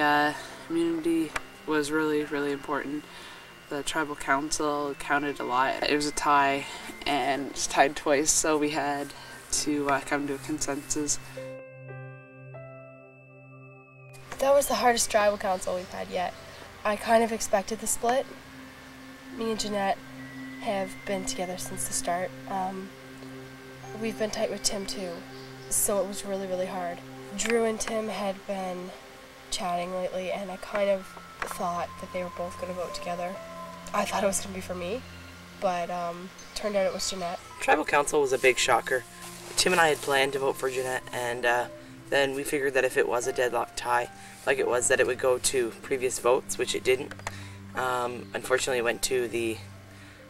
Uh, community was really, really important. The tribal council counted a lot. It was a tie and it's tied twice, so we had to uh, come to a consensus. That was the hardest tribal council we've had yet. I kind of expected the split. Me and Jeanette have been together since the start. Um, we've been tight with Tim too, so it was really, really hard. Drew and Tim had been chatting lately, and I kind of thought that they were both going to vote together. I thought it was going to be for me, but um, turned out it was Jeanette. Tribal Council was a big shocker. Tim and I had planned to vote for Jeanette, and uh, then we figured that if it was a deadlock tie, like it was, that it would go to previous votes, which it didn't. Um, unfortunately, it went to the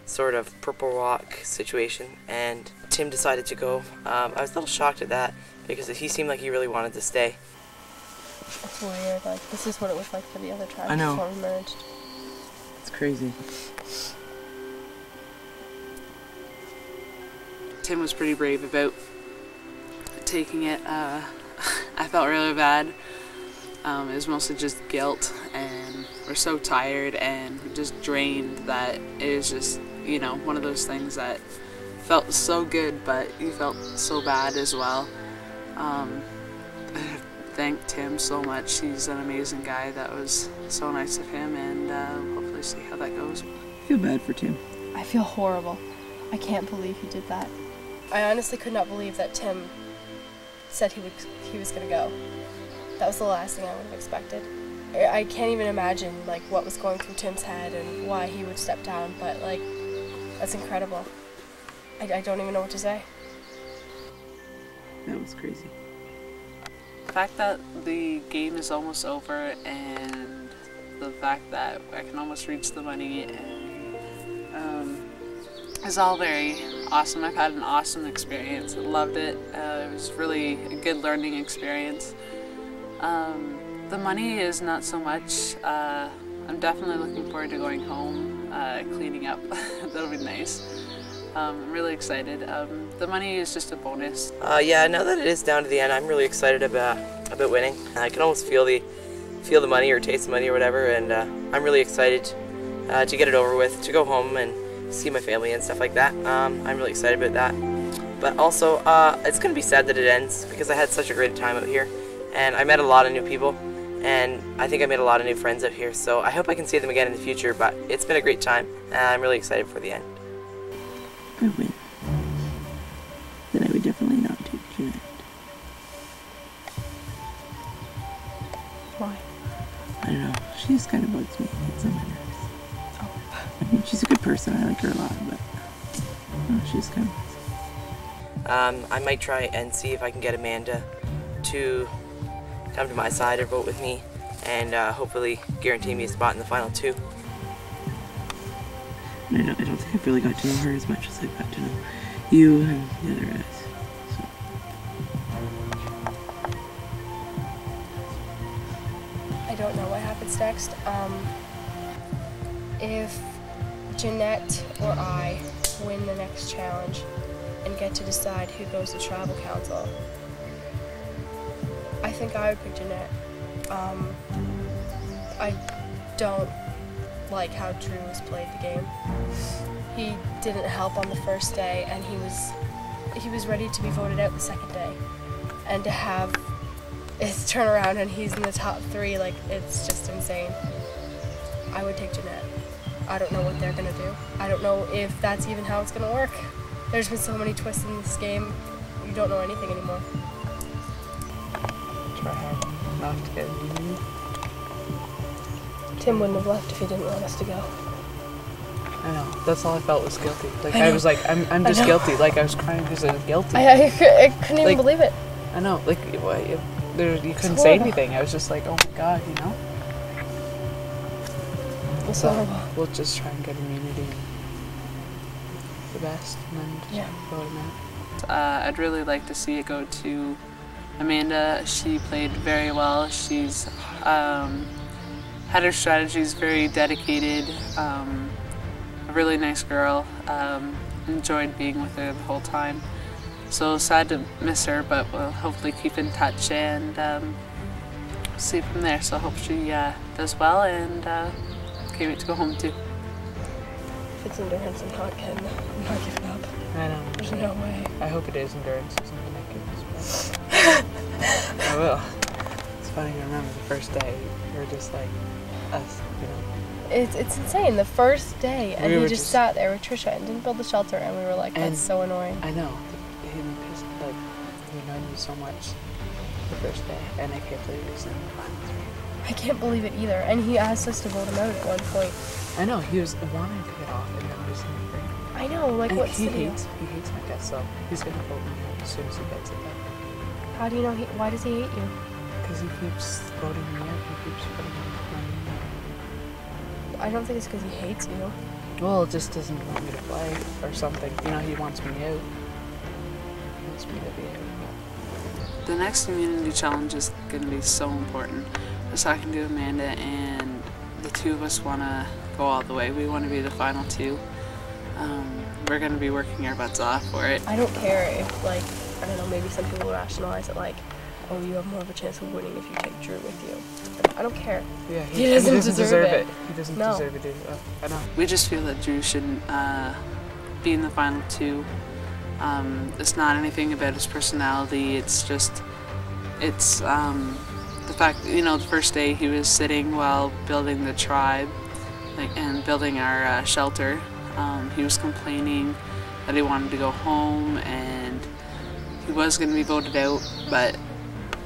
sort of purple rock situation, and Tim decided to go. Um, I was a little shocked at that because he seemed like he really wanted to stay. It's weird. Like this is what it was like for the other tribes I know. before we merged. It's crazy. Tim was pretty brave about taking it. Uh, I felt really bad. Um, it was mostly just guilt, and we're so tired and just drained that it was just, you know, one of those things that felt so good, but you felt so bad as well. Um, I thank Tim so much. He's an amazing guy. That was so nice of him, and uh, hopefully see how that goes. I feel bad for Tim. I feel horrible. I can't believe he did that. I honestly could not believe that Tim said he would he was gonna go. That was the last thing I would have expected. I I can't even imagine like what was going through Tim's head and why he would step down, but like that's incredible. I, I don't even know what to say. That was crazy. The fact that the game is almost over and the fact that I can almost reach the money and um, is all very awesome. I've had an awesome experience. I loved it. Uh, it was really a good learning experience. Um, the money is not so much. Uh, I'm definitely looking forward to going home, uh, cleaning up. That'll be nice. Um, I'm really excited. Um, the money is just a bonus. Uh, yeah, now that it is down to the end, I'm really excited about about winning. I can almost feel the feel the money or taste the money or whatever, and uh, I'm really excited uh, to get it over with, to go home and see my family and stuff like that. Um, I'm really excited about that. But also, uh, it's gonna be sad that it ends because I had such a great time out here, and I met a lot of new people, and I think I made a lot of new friends out here. So I hope I can see them again in the future. But it's been a great time, and I'm really excited for the end. I win. Then I would definitely not take Jeanette. Why? I don't know. She just kind of bugs me. It's on my nerves. I mean, she's a good person. I like her a lot, but oh, she's kind of. Um, I might try and see if I can get Amanda to come to my side or vote with me, and uh, hopefully guarantee me a spot in the final two. I don't, I don't think I've really got to know her as much as I've got to know you and the other guys. I don't know what happens next. Um, if Jeanette or I win the next challenge and get to decide who goes to tribal council, I think I would pick Jeanette. Um, I don't like how Drew has played the game. Didn't help on the first day, and he was he was ready to be voted out the second day, and to have his turnaround and he's in the top three, like it's just insane. I would take Jeanette. I don't know what they're gonna do. I don't know if that's even how it's gonna work. There's been so many twists in this game. You don't know anything anymore. Try hard not to get Tim wouldn't have left if he didn't want us to go. I know. That's all I felt was guilty. Like I I, was like, I'm, I'm just guilty. Like I was crying because I was guilty. I, I, I couldn't even Like- believe it. I know. Like what, it, there, you couldn't say horrible. anything. I was just like, oh my god, you know. It's So horrible. we'll just try and get immunity the best, and then just Yeah. vote him out. Uh, I'd really like to see it go to Amanda. She played very well. She's um, had her strategies very dedicated. Um, a really nice girl. Um, enjoyed being with her the whole time. So sad to miss her, but we'll hopefully keep in touch and um, see from there. So I hope she uh, does well and uh, can't wait to go home too. If it's endurance, I'm not getting. I'm not giving up. I know. There's no way. I hope it is endurance. It's not gonna make it. I will. It's funny to remember the first day. We were just like us, you know. It's it's insane. The first day, and We he just, just- sat there with Trisha and didn't build the shelter, and we were like, "That's so annoying." I know. Him pissed like he annoyed me so much the first day, and I can't believe he's in the. I can't believe it either. And he asked us to vote him out at one point. I know he was wanting to get off, and then was thing. I know, like and what's he the deal? hates he hates my guts, so he's gonna vote me out as soon as he gets it. How do you know he? Why does he hate you? Because he keeps voting me out. He keeps voting me I don't think it's because he hates you. out. Well, just doesn't want me to play or something. You know, he wants me out. He wants me to be out. The next community challenge is going to be so important. I was talking to Amanda, and the two of us want to go all the way. We want to be the final two. Um, we're going to be working our butts off for it. I don't care if, like, I don't know, maybe some people rationalize it like, oh, you have more of a chance of winning if you take Drew with you. I don't care. Yeah, He doesn't deserve it. He doesn't No. deserve it. either. Uh, I know. We just feel that Drew shouldn't uh, be in the final two. Um, it's not anything about his personality. It's just, it's um, the fact that, you know, the first day he was sitting while building the tribe like, and building our uh, shelter. Um, he was complaining that he wanted to go home and he was going to be voted out, but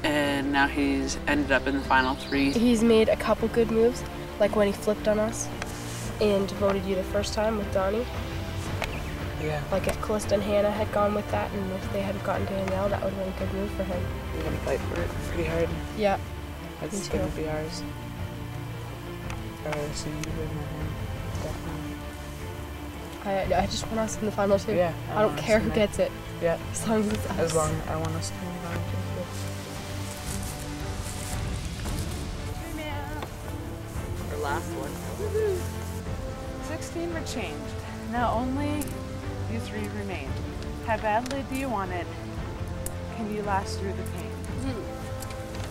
and now he's ended up in the final three. He's made a couple good moves, like when he flipped on us and voted you the first time with Donnie. Yeah. Like if Callista and Hannah had gone with that and if they had gotten Danielle, that would have been a good move for him. We're gonna fight for it pretty hard. Yeah. That's Me gonna be ours. Or see you in my hand. Definitely. I, I just want us in the final two. Yeah. I don't care who there. gets it, Yeah. as long as it's us. As long I want us to last one. 16 were changed. Now only you three remain. How badly do you want it? Can you last through the pain?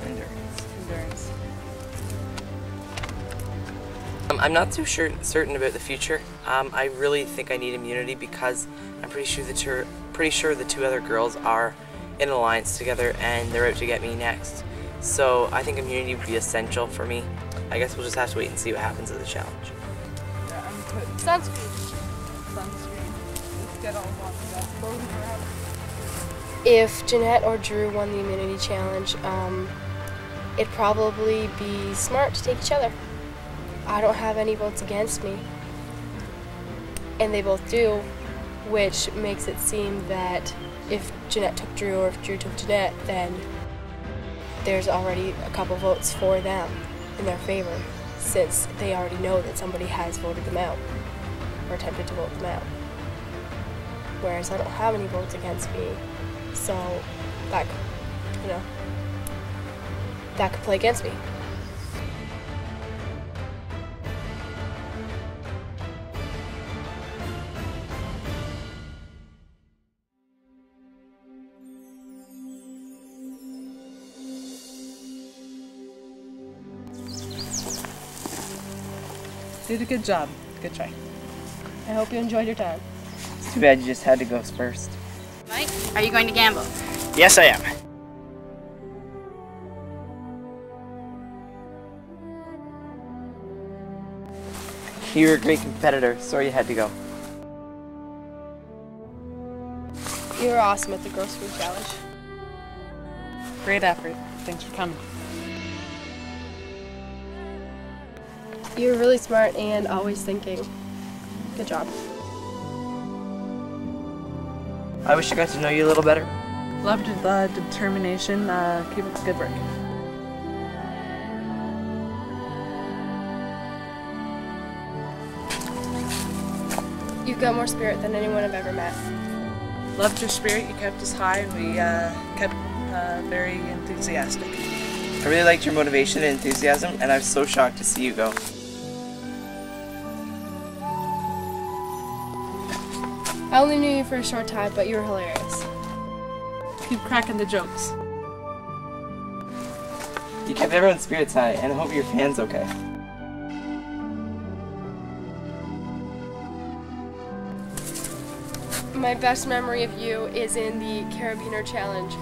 Endurance. Endurance. Um, I'm not too sure certain about the future. Um, I really think I need immunity because I'm pretty sure the two, pretty sure the two other girls are in alliance together and they're out to get me next. So I think immunity would be essential for me. I guess we'll just have to wait and see what happens at the challenge. Yeah, I'm putting Sunscreen. sunscreen. Let's get all one. That's both of If Jeanette or Drew won the immunity challenge, um, it'd probably be smart to take each other. I don't have any votes against me. And they both do, which makes it seem that if Jeanette took Drew or if Drew took Jeanette, then there's already a couple votes for them in their favor, since they already know that somebody has voted them out or attempted to vote them out. Whereas I don't have any votes against me, so that could, you know, that could play against me. Did a good job. Good try. I hope you enjoyed your time. It's Too bad you just had to go first. Mike, are you going to gamble? Yes, I am. You were a great competitor. Sorry you had to go. You were awesome at the grocery Challenge. Great effort. Thanks for coming. You were really smart and always thinking. Good job. I wish I got to know you a little better. Loved the determination. Uh, keep up the good work. You've got more spirit than anyone I've ever met. Loved your spirit. You kept us high, and we uh, kept uh, very enthusiastic. I really liked your motivation and enthusiasm, and I was so shocked to see you go. I only knew you for a short time, but you were hilarious. Keep cracking the jokes. You kept everyone's spirits high, and I hope your fans okay. My best memory of you is in the Carabiner Challenge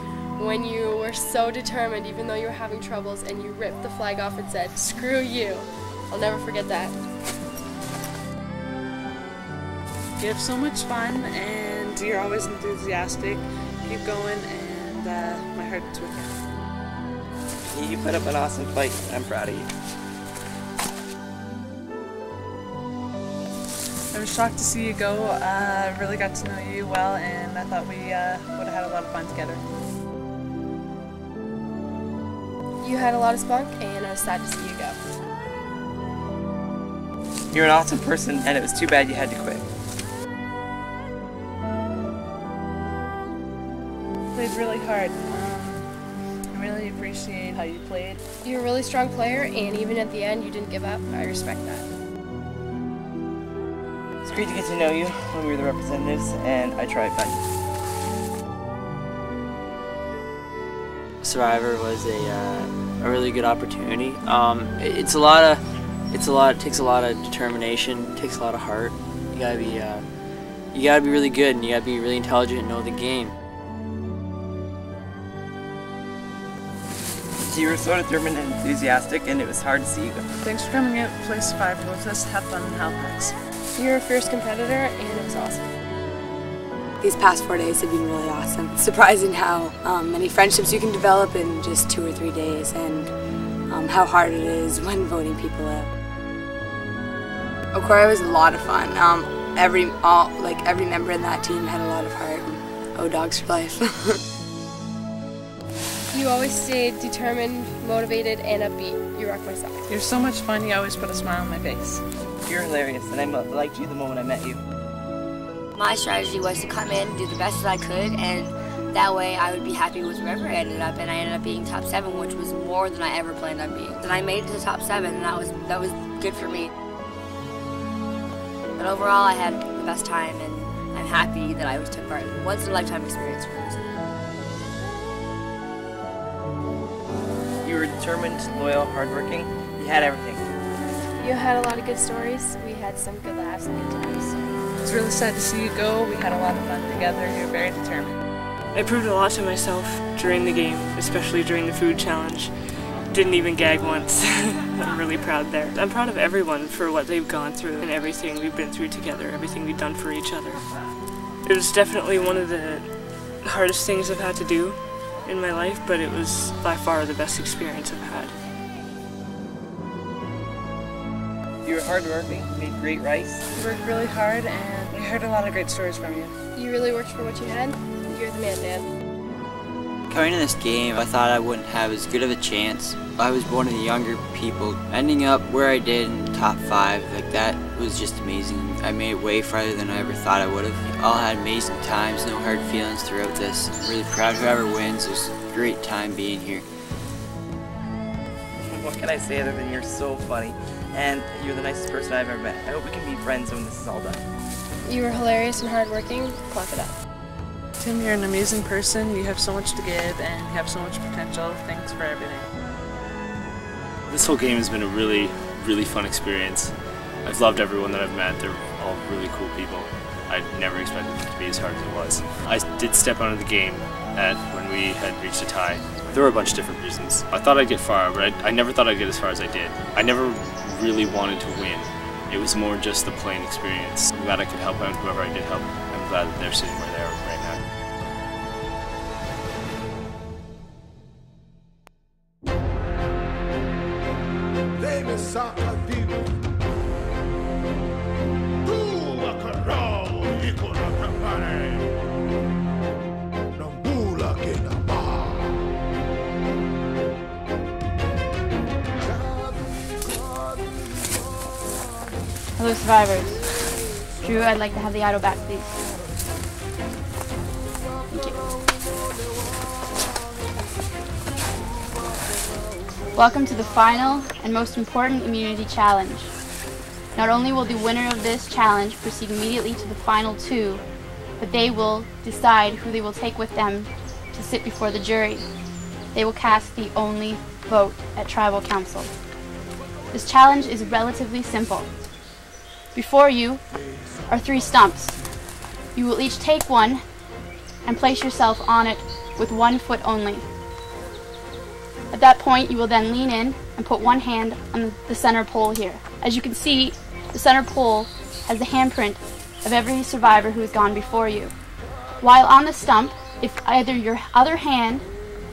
when you were so determined even though you were having troubles and you ripped the flag off and said, screw you. I'll never forget that. You have so much fun and you're always enthusiastic. Keep going and uh, my heart's with you. You put up an awesome fight. I'm proud of you. I was shocked to see you go. Uh, really got to know you well and I thought we uh, would have had a lot of fun together. You had a lot of spunk and I was sad to see you go. You're an awesome person, and it was too bad you had to quit. Played really hard. Um, I really appreciate how you played. You're a really strong player and even at the end you didn't give up. I respect that. It's great to get to know you when we were the representatives, and I tried fun. Survivor was a, uh, a really good opportunity. Um, it's a lot of it's a lot. It takes a lot of determination. Takes a lot of heart. You gotta be uh, you gotta be really good, and you gotta be really intelligent and know the game. You were so determined and enthusiastic, and it was hard to see you go. Thanks for coming out, play Survivor with us. Have fun in Halifax. You're a fierce competitor and it was awesome. These past four days have been really awesome. It's surprising how um, many friendships you can develop in just two or three days and um, how hard it is when voting people out. Okora was a lot of fun. Um, every all like every member in that team had a lot of heart. Oh, dogs for life. You always stay determined, motivated, and upbeat. You rock my side. You're so much fun. You always put a smile on my face. You're hilarious, and I liked you the moment I met you. My strategy was to come in, do the best that I could, and that way I would be happy with wherever I ended up. And I ended up being top seven, which was more than I ever planned on being. And I made it to the top seven, and that was that was good for me. But overall, I had the best time, and I'm happy that I was took part. Once in a lifetime experience for me. Determined, loyal, hardworking. You had everything. You had a lot of good stories. We had some good laughs and good times. It's really sad to see you go. We had a lot of fun together. You were very determined. I proved a lot to myself during the game, especially during the food challenge. Didn't even gag once. I'm really proud there. I'm proud of everyone for what they've gone through and everything we've been through together, everything we've done for each other. It was definitely one of the hardest things I've had to do in my life, but it was by far the best experience I've had. You were hardworking, you made great rice. You worked really hard, and we heard a lot of great stories from you. You really worked for what you had. You're the man, Dan. Coming to this game, I thought I wouldn't have as good of a chance. I was one of the younger people. Ending up where I did in the top five, like that was just amazing. I made it way farther than I ever thought I would have. All had amazing times, no hard feelings throughout this. I'm really proud whoever wins. It was a great time being here. What can I say other than you're so funny, and you're the nicest person I've ever met. I hope we can be friends when this is all done. You were hilarious and hardworking. Clock it up. Tim, you're an amazing person. You have so much to give, and you have so much potential. Thanks for everything. This whole game has been a really, really fun experience. I've loved everyone that I've met. They're all really cool people. I never expected it to be as hard as it was. I did step out of the game at when we had reached a tie. There were a bunch of different reasons. I thought I'd get far, but I, I never thought I'd get as far as I did. I never really wanted to win. It was more just the playing experience. I'm glad I could help out whoever I did help. I'm glad that they're sitting where they are right now. Survivors. Drew, I'd like to have the idol back, please. Thank you. Welcome to the final and most important immunity challenge. Not only will the winner of this challenge proceed immediately to the final two, but they will decide who they will take with them to sit before the jury. they will cast the only vote at Tribal Council. This challenge is relatively simple. Before you are three stumps. You will each take one and place yourself on it with one foot only. At that point, you will then lean in and put one hand on the center pole here. As you can see, the center pole has the handprint of every survivor who has gone before you. While on the stump, if either your other hand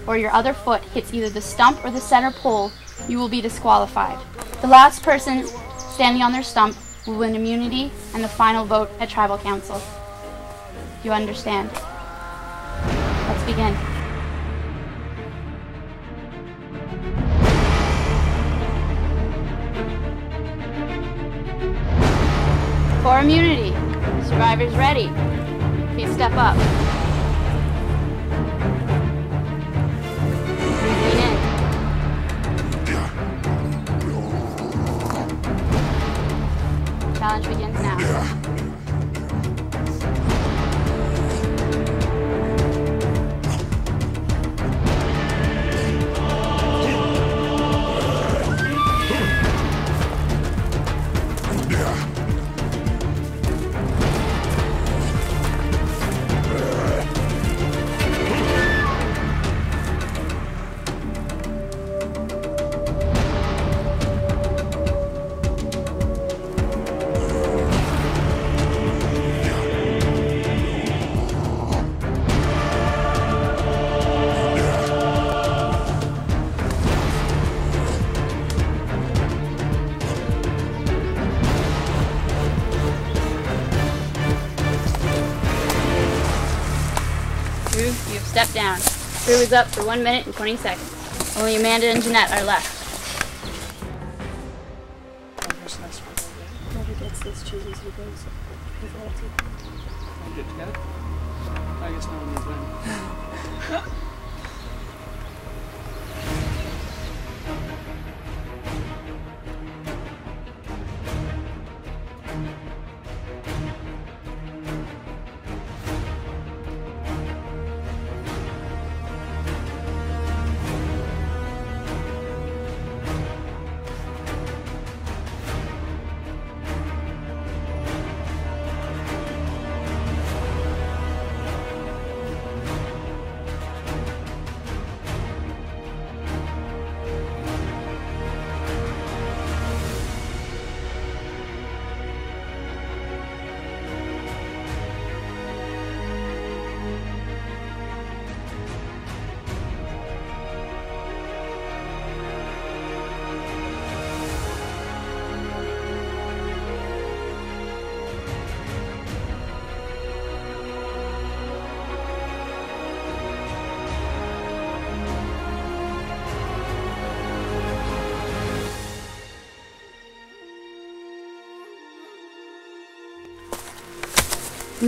or your other foot hits either the stump or the center pole, you will be disqualified. The last person standing on their stump will win immunity and the final vote at Tribal Council. You understand? Let's begin. For immunity, survivors ready. Please step up. Challenge Is up for 1 minute and 20 seconds. Only Amanda and Jeanette are left.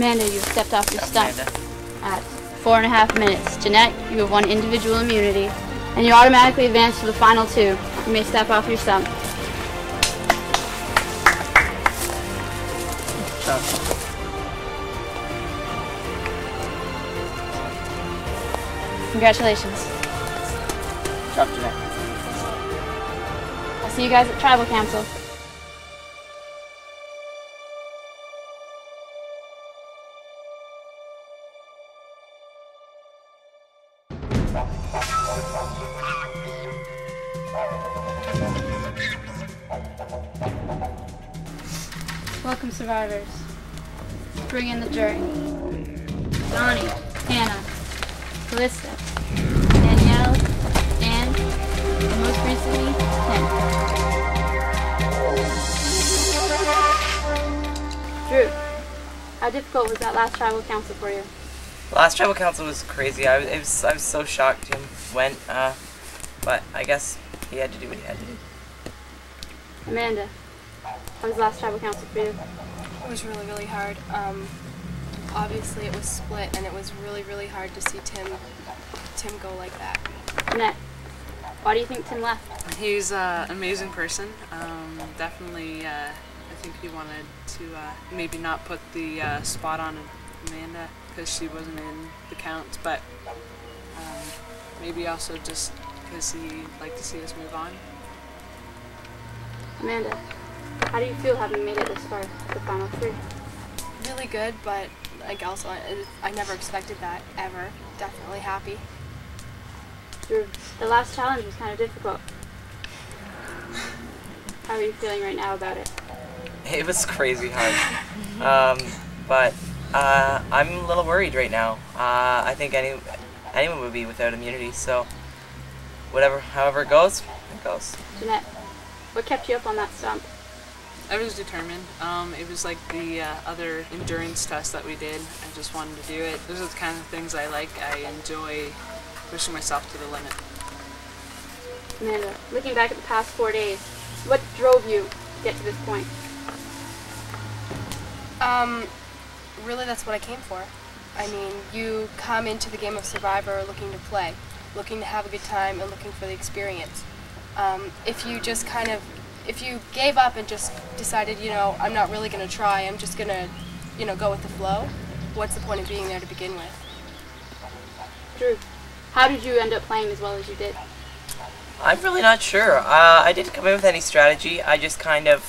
Amanda, you have stepped off your stump at four and a half minutes. Jeanette, you have won individual immunity, and you automatically advance to the final two. You may step off your stump. Congratulations. Good Job, Jeanette. I'll see you guys at Tribal Council. Bring in the jury. Donnie, Hannah, Callista, Danielle, and, and most recently, Tim. Drew, how difficult was that last tribal council for you? Last tribal council was crazy. I was, it was, I was so shocked Jim went, uh, but I guess he had to do what he had to do. Amanda, how was the last tribal council for you? It was really, really hard. Um, obviously, it was split, and it was really, really hard to see Tim, Tim go like that. Jeanette, why do you think Tim left? He's uh, an amazing person. Um, definitely, uh, I think he wanted to uh, maybe not put the uh, spot on Amanda because she wasn't in the counts, but um, maybe also just because he'd like to see us move on. Amanda, how do you feel having made it this far the final three? Really good, but like also I, I never expected that ever. Definitely happy. Drew, the last challenge was kind of difficult. How are you feeling right now about it? It was crazy hard. um, but uh, I'm a little worried right now. Uh, I think any anyone would be without immunity. So whatever, however it goes, it goes. Jeanette, what kept you up on that stump? I was determined. Um, it was like the uh, other endurance test that we did. I just wanted to do it. Those are the kind of things I like. I enjoy pushing myself to the limit. Amanda, looking back at the past four days, what drove you to get to this point? Um, really, that's what I came for. I mean, you come into the game of Survivor looking to play, looking to have a good time, and looking for the experience. Um, if you just kind of, if you gave up and just decided, you know, I'm not really going to try, I'm just going to, you know, go with the flow, what's the point of being there to begin with? Drew, how did you end up playing as well as you did? I'm really not sure. Uh, I didn't come in with any strategy. I just kind of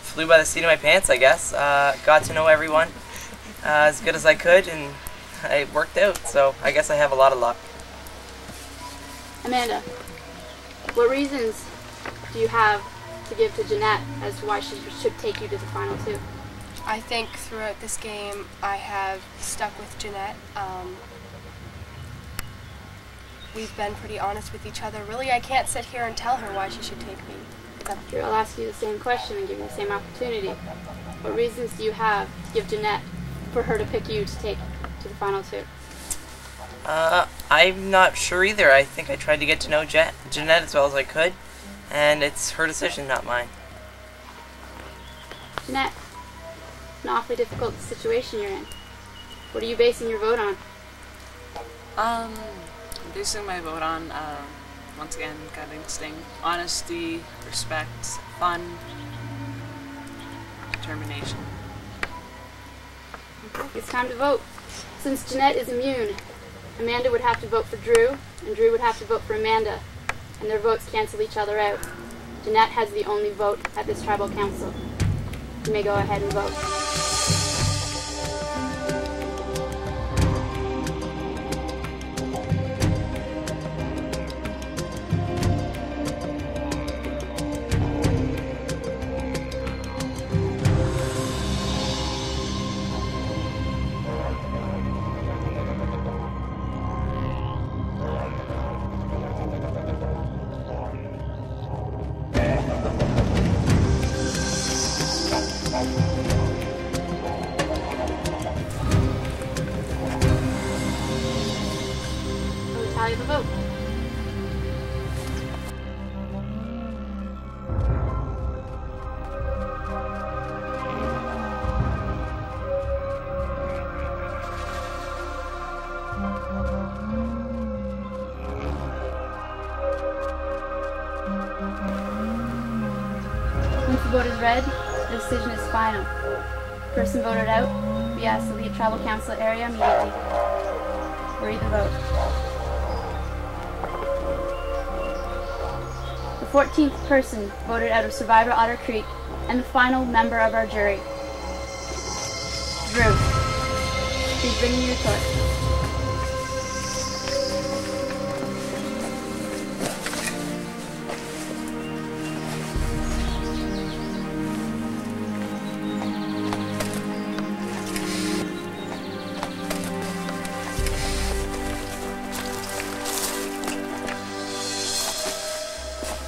flew by the seat of my pants, I guess. Uh, got to know everyone uh, as good as I could, and it worked out. So I guess I have a lot of luck. Amanda, what reasons do you have to give to Jeanette as to why she should take you to the final two? I think throughout this game, I have stuck with Jeanette. Um, we've been pretty honest with each other. Really, I can't sit here and tell her why she should take me. Here, I'll ask you the same question and give you the same opportunity. What reasons do you have to give Jeanette for her to pick you to take to the final two? Uh, I'm not sure either. I think I tried to get to know Jet, Jeanette as well as I could, and it's her decision, not mine. Jeanette, it's an awfully difficult situation you're in. What are you basing your vote on? Um, I'm basing my vote on, uh, once again, gut instinct, honesty, respect, fun, determination. It's time to vote. Since Jeanette is immune, Amanda would have to vote for Drew, and Drew would have to vote for Amanda, and their votes cancel each other out. Jeanette has the only vote at this tribal council. You may go ahead and vote. Council area immediately. Read the vote. The 14th person voted out of Survivor Otter Creek and the final member of our jury. Drew, please bring me your torch.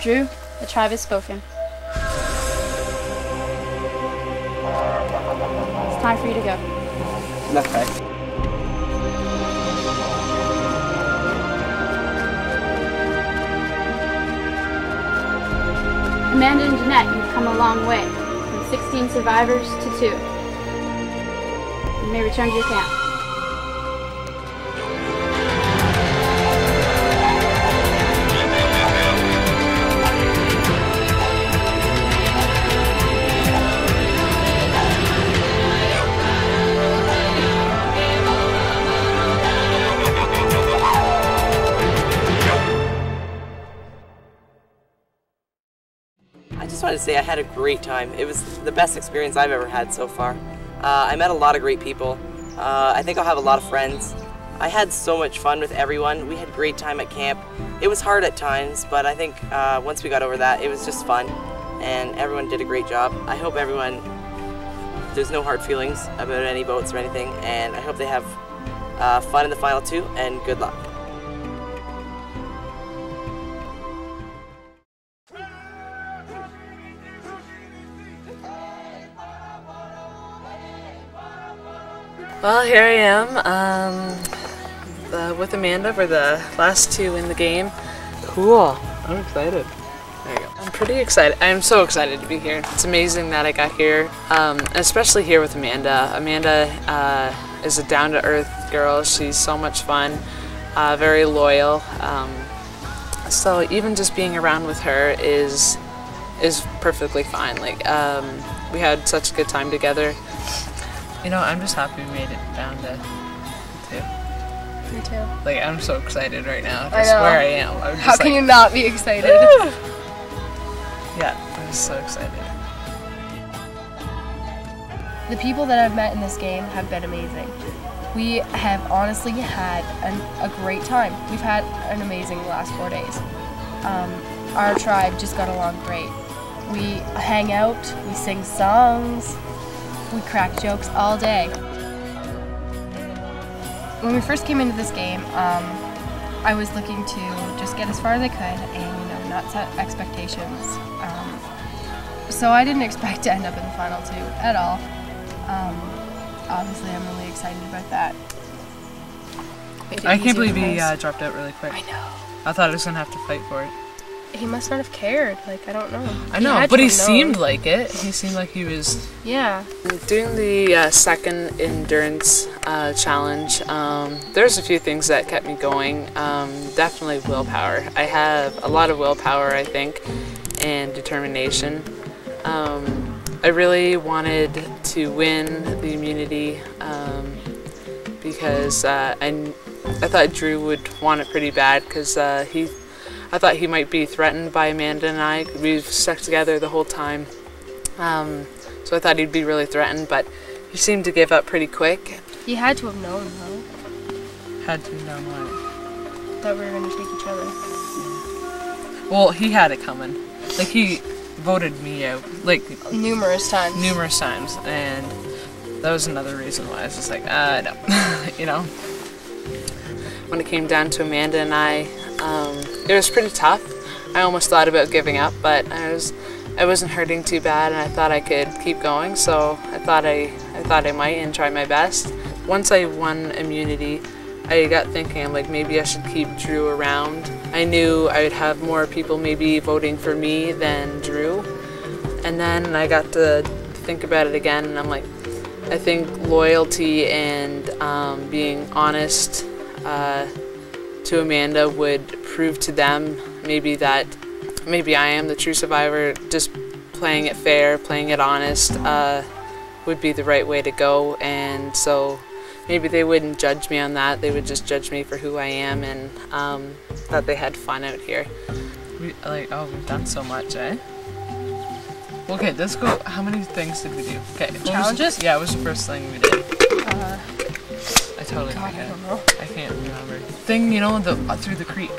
Drew, the tribe has spoken. It's time for you to go. Okay. Amanda and Jeanette, you've come a long way, from 16 survivors to 2. You may return to your camp. I had a great time. It was the best experience I've ever had so far. Uh, I met a lot of great people. Uh, I think I'll have a lot of friends. I had so much fun with everyone. We had great time at camp. It was hard at times, but I think uh, once we got over that, it was just fun, and everyone did a great job. I hope everyone, there's no hard feelings about any boats or anything, and I hope they have uh, fun in the final two, and good luck. Well, here I am um, uh, with Amanda for the last two in the game. Cool. I'm excited. There you go. I'm pretty excited. I'm so excited to be here. It's amazing that I got here, um, especially here with Amanda. Amanda uh, is a down-to-earth girl. She's so much fun, uh, very loyal. Um, so even just being around with her is is perfectly fine. Like um, we had such a good time together. You know, I'm just happy we made it down to two. Me too. Like, I'm so excited right now. I know. where I am. I'm just How can like, you not be excited? Yeah, I'm just so excited. The people that I've met in this game have been amazing. We have honestly had an, a great time. We've had an amazing last four days. Um, our tribe just got along great. We hang out, we sing songs, we crack jokes all day. When we first came into this game, um, I was looking to just get as far as I could and you know not set expectations. Um, so I didn't expect to end up in the final two at all. Um, obviously, I'm really excited about that. I can't believe he uh, dropped out really quick. I know. I thought I was gonna have to fight for it. He must not have cared. Like I don't know. I know, had but he have known. seemed like it. He seemed like he was. Yeah. During the uh, second endurance uh, challenge, um, there's a few things that kept me going. Um, definitely willpower. I have a lot of willpower, I think, and determination. Um, I really wanted to win the immunity um, because uh, I, I thought Drew would want it pretty bad because uh, he, I thought he might be threatened by Amanda and I. We've stuck together the whole time. Um, so I thought he'd be really threatened, but he seemed to give up pretty quick. He had to have known though Had to know what. that we were gonna take each other. Well, he had it coming. Like he voted me out, like numerous times. Numerous times, and that was another reason why I was just like, uh, no, you know. When it came down to Amanda and I, um, it was pretty tough. I almost thought about giving up, but I was, I wasn't hurting too bad, and I thought I could keep going. So I thought I, I thought I might and try my best. Once I won immunity, I got thinking, like, maybe I should keep Drew around. I knew I would have more people maybe voting for me than Drew. And then I got to think about it again, and I'm like, I think loyalty and um, being honest uh, to Amanda would prove to them maybe that maybe I am the true survivor. Just playing it fair, playing it honest uh, would be the right way to go. And so maybe they wouldn't judge me on that. They would just judge me for who I am and um, that they had fun out here. We like oh we've done so much, eh? Okay, let's go. How many things did we do? Okay, what was- Challenges? yeah, what was the first thing we did? Uh, I totally God, I don't know. I can't remember. Thing, you know, the uh, through the creek.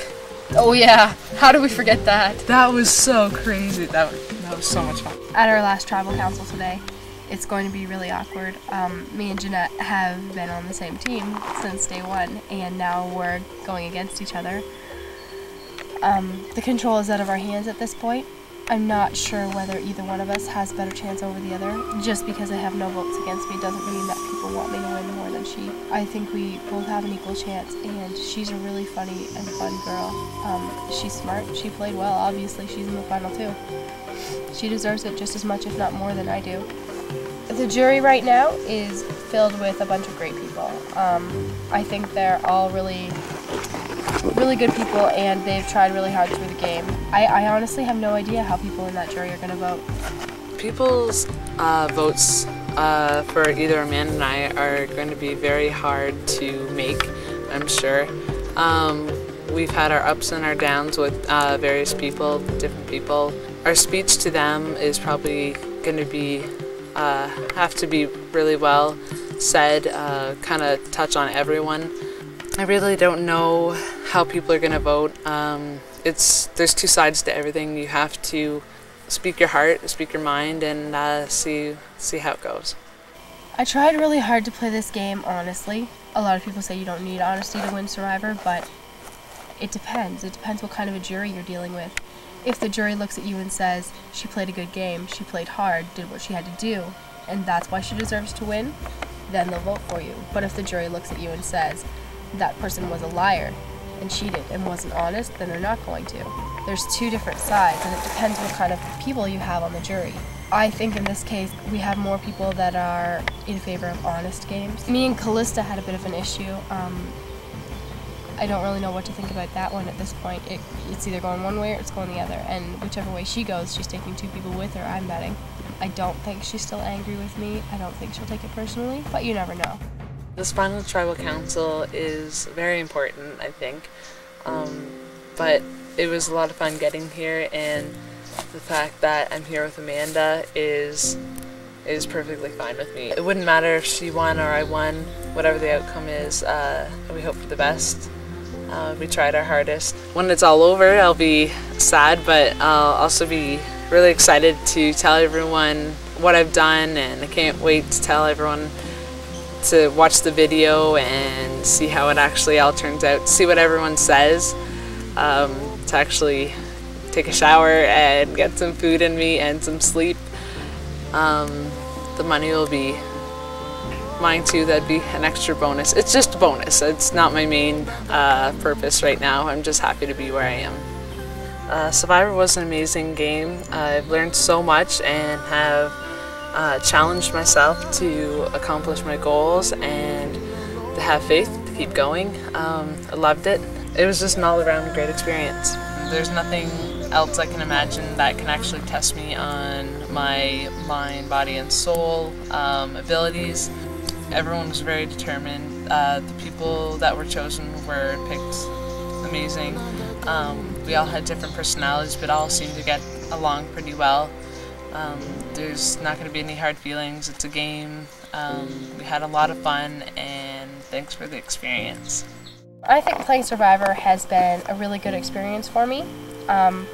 Oh yeah. How do we forget that? That was so crazy. That that was so much fun. At our last tribal council today, it's going to be really awkward. Um, me and Jeanette have been on the same team since day one, and now we're going against each other. Um, the control is out of our hands at this point. I'm not sure whether either one of us has better chance over the other. Just because I have no votes against me doesn't mean that people want me to win more than she. I think we both have an equal chance, and she's a really funny and fun girl. Um, she's smart. She played well. Obviously, she's in the final too. She deserves it just as much, if not more, than I do. The jury right now is filled with a bunch of great people. Um, I think they're all really, really good people, and they've tried really hard through the game. I, I honestly have no idea how people in that jury are going to vote. People's uh, votes uh, for either Amanda and I are going to be very hard to make, I'm sure. Um, we've had our ups and our downs with uh, various people, different people, our speech to them is probably going to be uh, have to be really well said, uh, kind of touch on everyone. I really don't know how people are going to vote. Um, it's there's two sides to everything. You have to speak your heart, speak your mind, and uh, see see how it goes. I tried really hard to play this game honestly. A lot of people say you don't need honesty to win Survivor, but it depends. It depends what kind of a jury you're dealing with. If the jury looks at you and says, she played a good game, she played hard, did what she had to do, and that's why she deserves to win, then they'll vote for you. But if the jury looks at you and says, that person was a liar and cheated and wasn't honest, then they're not going to. There's two different sides, and it depends what kind of people you have on the jury. I think in this case, we have more people that are in favor of honest games. Me and Callista had a bit of an issue. Um, I don't really know what to think about that one at this point. It, it's either going one way or it's going the other, and whichever way she goes, she's taking two people with her, I'm betting. I don't think she's still angry with me. I don't think she'll take it personally, but you never know. This final tribal council is very important, I think. Um, but it was a lot of fun getting here, and the fact that I'm here with Amanda is is perfectly fine with me. It wouldn't matter if she won or I won. Whatever the outcome is, uh, we hope for the best. Uh, we tried our hardest. When it's all over, I'll be sad, but I'll also be really excited to tell everyone what I've done, and I can't wait to tell everyone to watch the video and see how it actually all turns out, see what everyone says, um, to actually take a shower and get some food in me and some sleep. Um, the money will be mine too, that'd be an extra bonus. It's just a bonus, it's not my main uh, purpose right now. I'm just happy to be where I am. Uh, Survivor was an amazing game. I've learned so much and have uh, challenged myself to accomplish my goals and to have faith to keep going. Um, I loved it. It was just an all-around great experience. There's nothing else I can imagine that can actually test me on my mind, body, and soul um, abilities. Everyone was very determined. Uh, the people that were chosen were picked amazing. Um, we all had different personalities, but all seemed to get along pretty well. Um, there's not going to be any hard feelings. It's a game. Um, we had a lot of fun, and thanks for the experience. I think playing Survivor has been a really good experience for me. Um,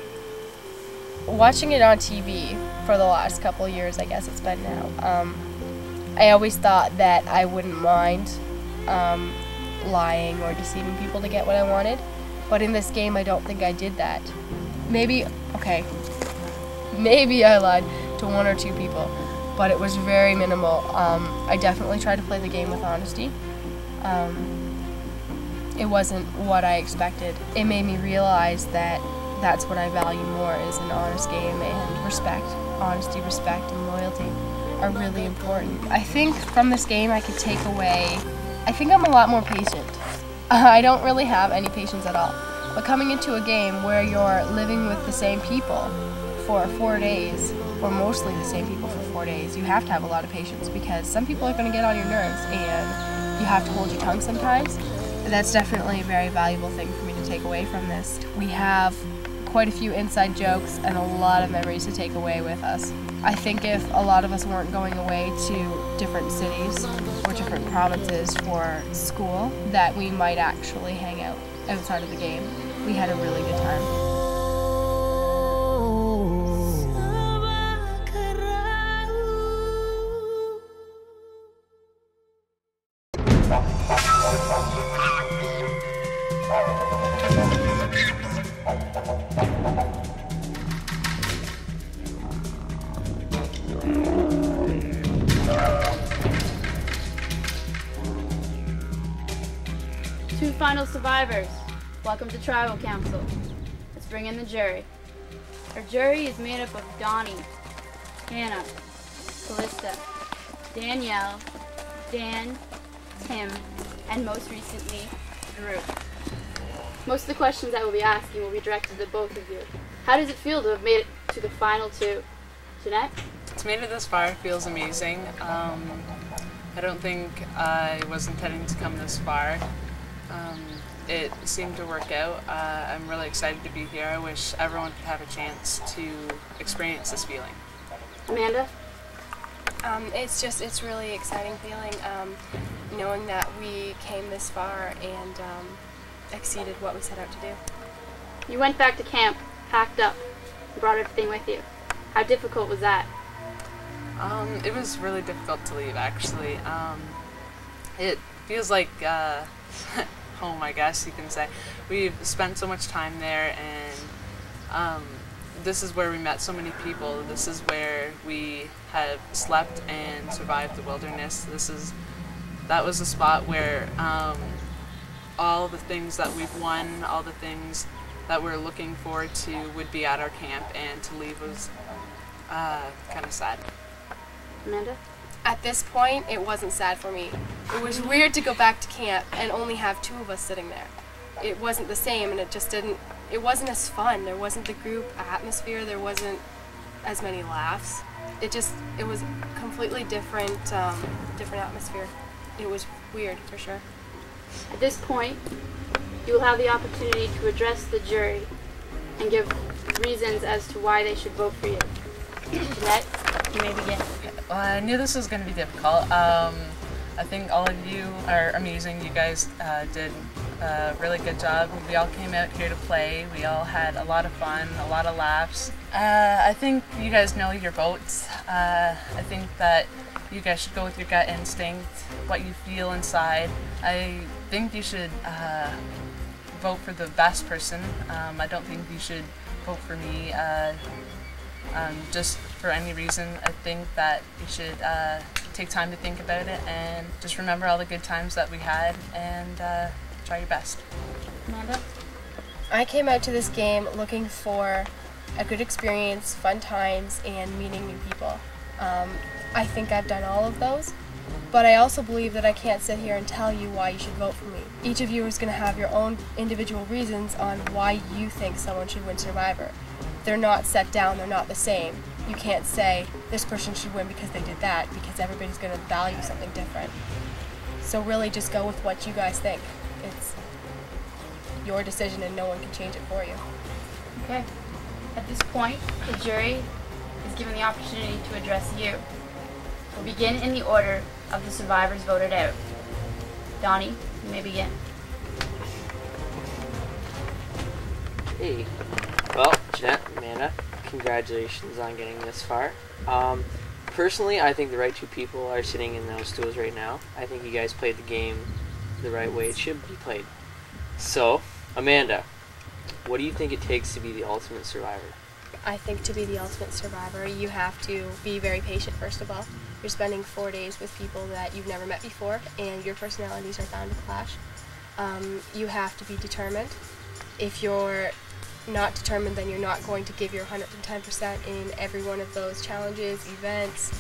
watching it on TV for the last couple years, I guess it's been now, um, I always thought that I wouldn't mind um, lying or deceiving people to get what I wanted. But in this game, I don't think I did that. Maybe, okay, maybe I lied to one or two people, but it was very minimal. Um, I definitely tried to play the game with honesty. Um, it wasn't what I expected. It made me realize that that's what I value more is an honest game and respect. Honesty, respect, and loyalty are really important. I think from this game I could take away, I think I'm a lot more patient. I don't really have any patience at all. But coming into a game where you're living with the same people for four days, or mostly the same people for four days, you have to have a lot of patience because some people are going to get on your nerves and you have to hold your tongue sometimes. That's definitely a very valuable thing for me to take away from this. We have quite a few inside jokes and a lot of memories to take away with us. I think if a lot of us weren't going away to different cities or different provinces for school, that we might actually hang out outside of the game. We had a really good time. Two final survivors. Welcome to Tribal Council. Let's bring in the jury. Our jury is made up of Donnie, Hannah, Callista, Danielle, Dan, Tim, and most recently, Drew. Most of the questions I will be asking will be directed to both of you. How does it feel to have made it to the final two? Jeanette? To made it this far feels amazing. Um, I don't think I was intending to come this far. Um, it seemed to work out. Uh, I'm really excited to be here. I wish everyone could have a chance to experience this feeling. Amanda? Um, it's just, it's really exciting feeling um, knowing that we came this far and um, exceeded what we set out to do. You went back to camp, packed up, brought everything with you. How difficult was that? Um, it was really difficult to leave, actually. Um, it feels like uh, home, I guess you can say. We've spent so much time there, and um, this is where we met so many people. This is where we have slept and survived the wilderness. This is that was a spot where um, all the things that we've won, all the things that we're looking forward to, would be at our camp, and to leave was uh, kind of sad. Amanda? At this point, it wasn't sad for me. It was weird to go back to camp and only have two of us sitting there. It wasn't the same, and it just didn't. It wasn't as fun. There wasn't the group atmosphere. There wasn't as many laughs. It just. It was completely different. Um, different atmosphere. It was weird for sure. At this point, you will have the opportunity to address the jury and give reasons as to why they should vote for you. Jeanette, you may begin. Well, I knew this was going to be difficult. Um, I think all of you are amazing. You guys uh, did a really good job. We all came out here to play. We all had a lot of fun, a lot of laughs. Uh, I think you guys know your votes. Uh, I think that you guys should go with your gut instinct, what you feel inside. I think you should uh, vote for the best person. Um, I don't think you should vote for me uh, um, just for any reason. I think that you should uh, take time to think about it and just remember all the good times that we had and uh, try your best. Amanda? I came out to this game looking for a good experience, fun times, and meeting new people. Um, I think I've done all of those, but I also believe that I can't sit here and tell you why you should vote for me. Each of you is going to have your own individual reasons on why you think someone should win Survivor. They're not set down, they're not the same. You can't say this person should win because they did that, because everybody's going to value something different. So, really, just go with what you guys think. It's your decision, and no one can change it for you. Okay. At this point, the jury is given the opportunity to address you. We'll begin in the order of the survivors voted out. Donnie, you may begin. Hey. Well, Jeanette, Amanda, congratulations on getting this far. Um, personally, I think the right two people are sitting in those stools right now. I think you guys played the game the right way it should be played. So, Amanda, what do you think it takes to be the ultimate survivor? I think to be the ultimate survivor, you have to be very patient, first of all. You're spending four days with people that you've never met before, and your personalities are bound to clash. Um, you have to be determined. If you're not determined, then you're not going to give your 110% in every one of those challenges, events,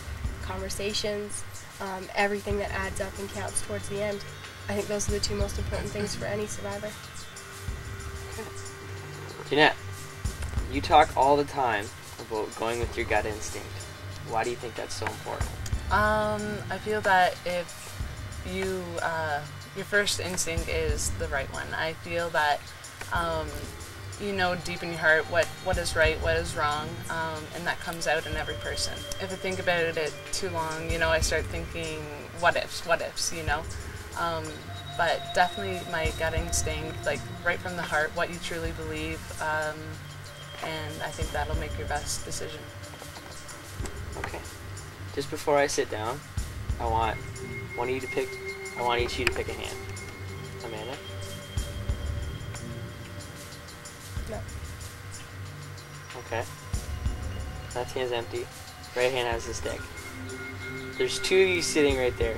conversations, um, everything that adds up and counts towards the end. I think those are the two most important things for any survivor. Jeanette, you talk all the time about going with your gut instinct. Why do you think that's so important? Um, I feel that if you, uh, your first instinct is the right one. I feel that um, you know deep in your heart what, what is right, what is wrong, um, and that comes out in every person. If I think about it too long, you know, I start thinking what ifs, what ifs, you know. Um, but definitely my gut instinct, like right from the heart, what you truly believe, um, and I think that'll make your best decision. Okay. Just before I sit down, I want one of you to pick. I want each of you to pick a hand. Amanda. Okay. Left hand's empty. Right hand has the stick. There's two of you sitting right there.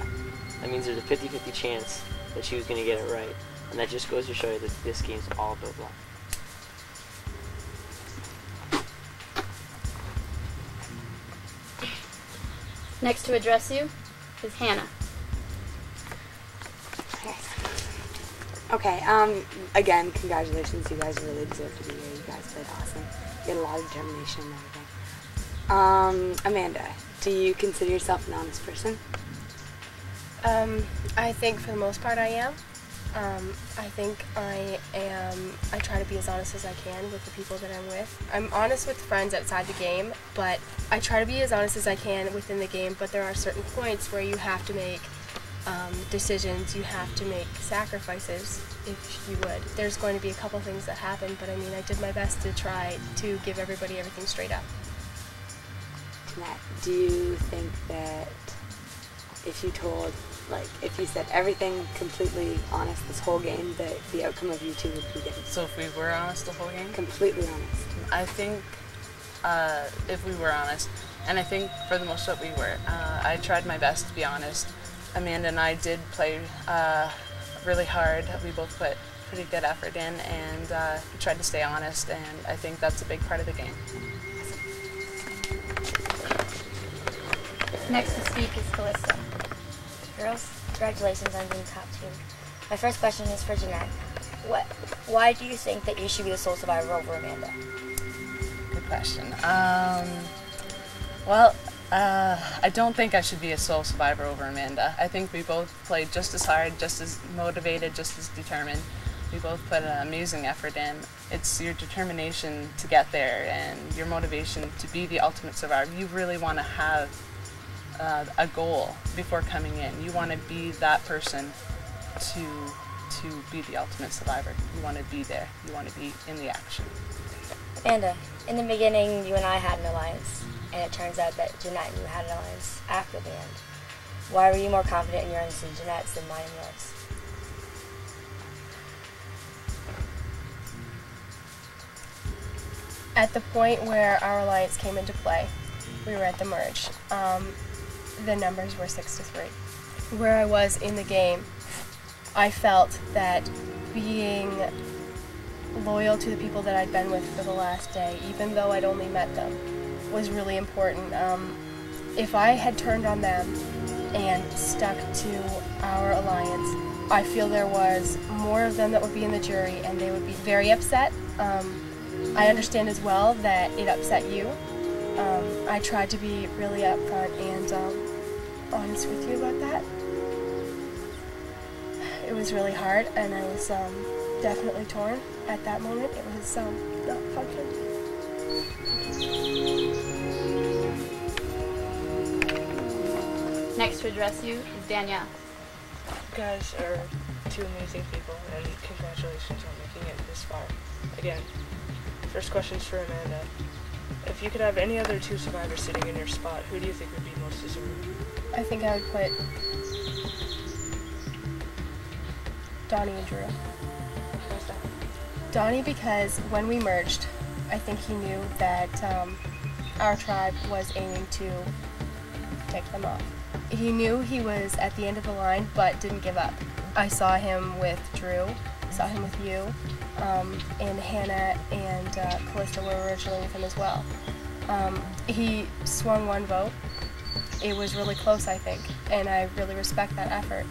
That means there's a 50-50 chance that she was going to get it right. And that just goes to show you that this game's all about luck. Next to address you is Hannah. Okay, Okay, um, again, congratulations. You guys really deserve to be here. You guys played awesome. Had a lot of determination and everything. Um, Amanda, do you consider yourself an honest person? Um, I think for the most part I am. Um, I think I am. I try to be as honest as I can with the people that I'm with. I'm honest with friends outside the game, but I try to be as honest as I can within the game. But there are certain points where you have to make um, decisions. You have to make sacrifices, if you would. There's going to be a couple things that happen, but I mean, I did my best to try to give everybody everything straight up. Matt, do you think that if you told, like, if you said everything completely honest this whole game, that the outcome of you two would be different? So if we were honest the whole game? Completely honest. I think uh, if we were honest, and I think for the most part we were. Uh, I tried my best to be honest. Amanda and I did play uh, really hard. We both put pretty good effort in, and uh, tried to stay honest. And I think that's a big part of the game. Next to speak is Calista. Girls, congratulations on being top team. My first question is for Jeanette. What? Why do you think that you should be the sole survivor over Amanda? Good question. Um, well, uh, I don't think I should be a sole survivor over Amanda. I think we both played just as hard, just as motivated, just as determined. We both put an amazing effort in. It's your determination to get there and your motivation to be the ultimate survivor. You really want to have uh, a goal before coming in. You want to be that person to to be the ultimate survivor. You want to be there. You want to be in the action. Amanda, in the beginning, you and I had an alliance, and it turns out that Jeanette you had an alliance after the end. Why were you more confident in yours and Jeanette's than mine and yours? At the point where our alliance came into play, we were at the merge. Um, the numbers were six to three. Where I was in the game, I felt that being loyal to the people that I'd been with for the last day, even though I'd only met them, was really important. Um, if I had turned on them and stuck to our alliance, I feel there was more of them that would be in the jury and they would be very upset. Um, I understand as well that it upset you. Um, I tried to be really upfront and um, honest with you about that. It was really hard and I was um, definitely torn at that moment. It was um, not fun. Next to address you is Danielle. You guys are two amazing people, and congratulations on making it this far. Again, first question's for Amanda. If you could have any other two survivors sitting in your spot, who do you think would be most deserving? I think I would put Donnie and Drew. Why's that? Donnie because when we merged, I think he knew that um, our tribe was aiming to take them off. He knew he was at the end of the line, but didn't give up. I saw him with Drew, saw him with you, um, and Hannah and uh, Callista were originally with him as well. Um, he swung one vote. It was really close, I think, and I really respect that effort.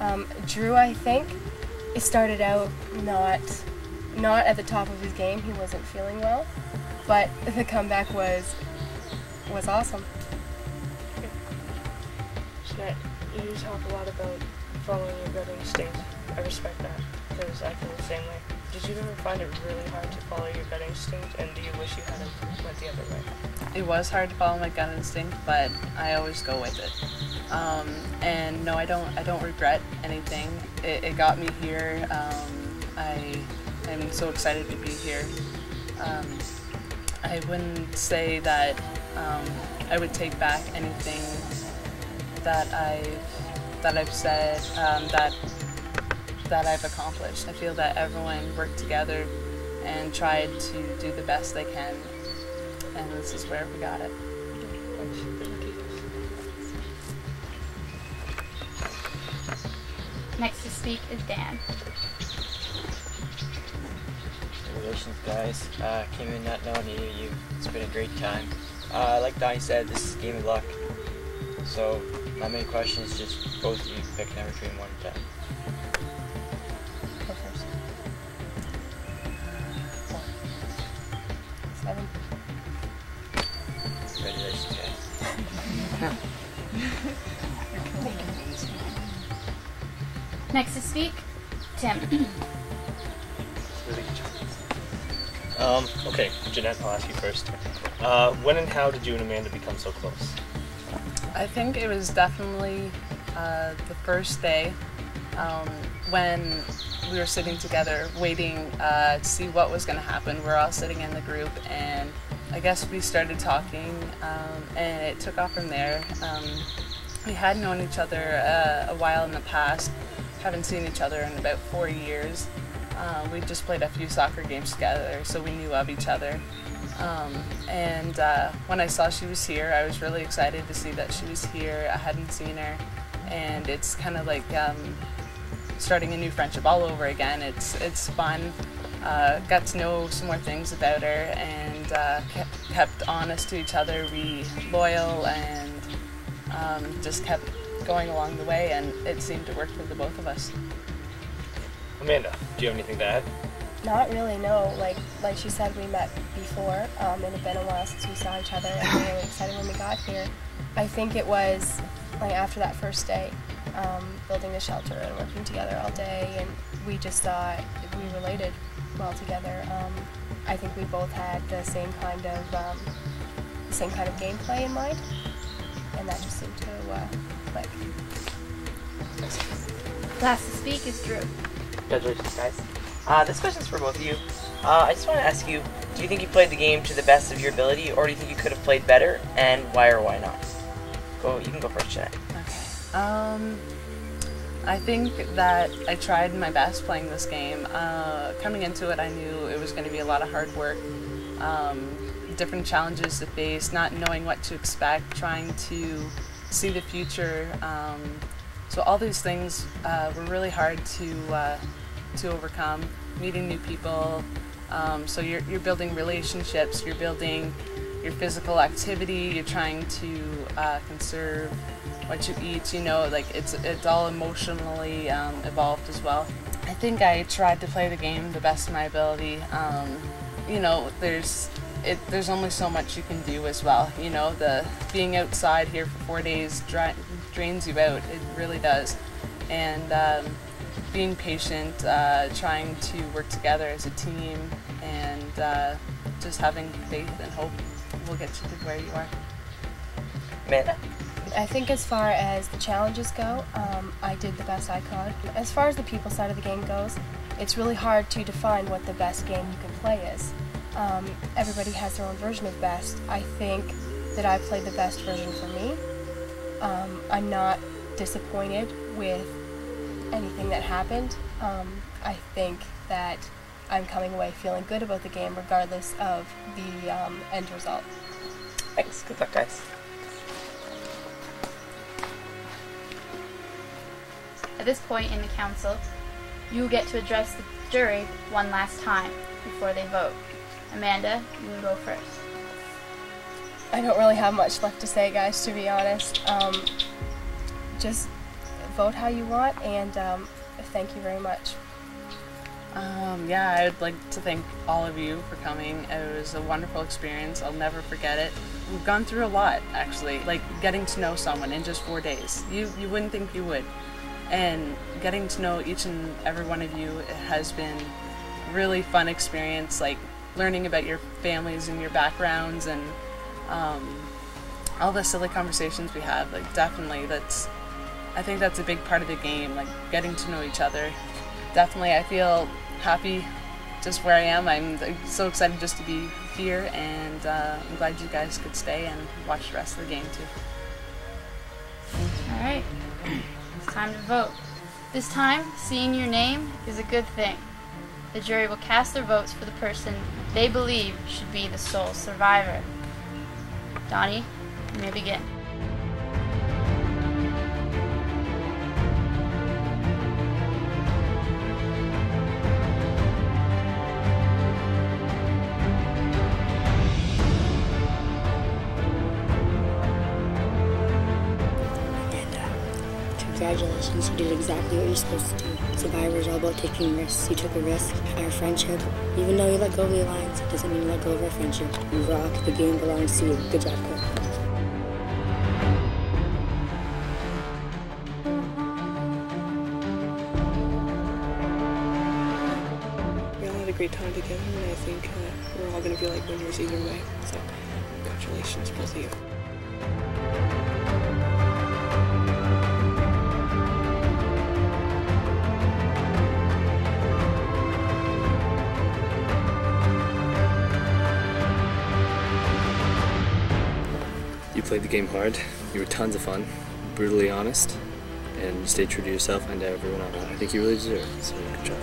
Um, Drew, I think, it started out not not at the top of his game. He wasn't feeling well, but the comeback was was awesome. Jeanette, you talk a lot about following your gut instinct. I respect that, because I feel the same way. Did you ever find it really hard to follow your gut instinct, and do you wish you had went the other way? It was hard to follow my gut instinct, but I always go with it. Um, and no, I don't. I don't regret anything. It, it got me here. Um, I am so excited to be here. Um, I wouldn't say that um, I would take back anything that I've that I've said um, that that I've accomplished. I feel that everyone worked together and tried to do the best they can, and this is where we got it. Next to speak is Dan. Congratulations, guys. Uh, came in not knowing you. you. It's been a great time. Uh, like Donnie said, this is a game of luck. So, not many questions, just both of you pick a number between 1 and 10. Go first. Seven. Congratulations, guys. Next to speak Tim. Um, okay, Jeanette, I'll ask you first. Uh, when and how did you and Amanda become so close? I think it was definitely uh, the first day um, when we were sitting together waiting uh, to see what was going to happen. We are all sitting in the group, and I guess we started talking, um, and it took off from there. Um, we had known each other uh, a while in the past, haven't seen each other in about four years. Uh, we just played a few soccer games together, so we knew of each other. Um, and uh, when I saw she was here, I was really excited to see that she was here. I hadn't seen her, and it's kind of like um, starting a new friendship all over again. It's it's fun. Uh, got to know some more things about her, and uh, kept, kept honest to each other, be loyal, and um, just kept going along the way. And it seemed to work for the both of us. Amanda, do you have anything to add? Not really, no. Like like she said, we met before. Um, it had been a while since we saw each other, and we were really excited when we got here. I think it was like after that first day, um, building the shelter and working together all day, and we just thought we related well together. Um, I think we both had the same kind of um, same kind of gameplay in mind, and that just seemed to uh, click. Last to speak is Drew. Congratulations, guys. Uh, this question's for both of you. Uh, I just want to ask you, do you think you played the game to the best of your ability, or do you think you could have played better, and why or why not? Go, you can go first, Jeanette. Okay. Um, I think that I tried my best playing this game. Uh, coming into it, I knew it was going to be a lot of hard work, um, different challenges to face, not knowing what to expect, trying to see the future. Um, so all these things uh, were really hard to uh, to overcome. Meeting new people. Um, so you're you're building relationships. You're building your physical activity. You're trying to uh, conserve what you eat. You know, like it's it's all emotionally um, evolved as well. I think I tried to play the game the best of my ability. Um, you know, there's it, there's only so much you can do as well. You know, the being outside here for four days dra- drains you out. It really does. And um, being patient, uh, trying to work together as a team, and uh, just having faith and hope will get you to where you are. Amanda? I think as far as the challenges go, um, I did the best I could. As far as the people side of the game goes, it's really hard to define what the best game you can play is. Um, everybody has their own version of best. I think that I played the best version for me. Um, I'm not disappointed with anything that happened. Um, I think that I'm coming away feeling good about the game regardless of the um, end result. Thanks. Good luck, guys. At this point in the council, you get to address the jury one last time before they vote. Amanda, you will go first. I don't really have much left to say, guys, to be honest. Um, just vote how you want, and um, thank you very much. Um, yeah, I would like to thank all of you for coming. It was a wonderful experience. I'll never forget it. We've gone through a lot, actually, like getting to know someone in just four days. You you wouldn't think you would, and getting to know each and every one of you has been really fun experience. Like learning about your families and your backgrounds and um, all the silly conversations we have, Like definitely, that's I think that's a big part of the game. Like getting to know each other. Definitely, I feel happy just where I am. I'm so excited just to be here, and uh, I'm glad you guys could stay and watch the rest of the game too. All right, it's time to vote. This time, seeing your name is a good thing. The jury will cast their votes for the person they believe should be the sole survivor. Donnie, you may begin. You did exactly what you're supposed to do. Survivor is all about taking risks. You took a risk. Our friendship, even though you let go of the alliance, it doesn't mean you let go of our friendship. You rock. The game belongs to you. Good job, girl. We all had a great time together, and I think uh, we're all going to be like winners either way. So, congratulations, both of you. Played the game hard. You were tons of fun, brutally honest, and you stayed true to yourself and to everyone else. I think you really deserve it. So good job.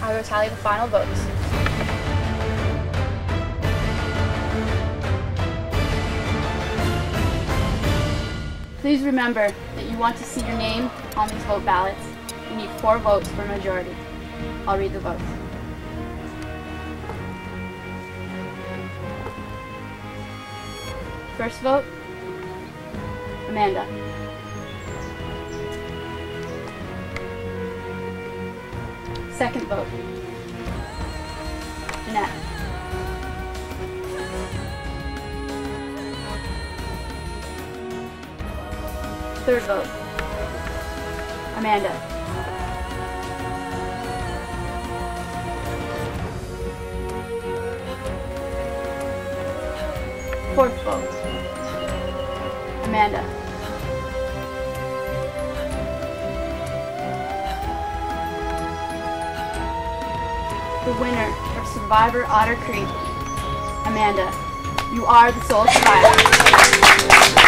I will tally the final votes. Please remember that you want to see your name on these vote ballots. You need four votes for majority. I'll read the votes. First vote, Amanda. Second vote, Jeanette. Third vote, Amanda. Fourth vote, Amanda. The winner of Survivor Otter Creek, Amanda. You are the sole survivor.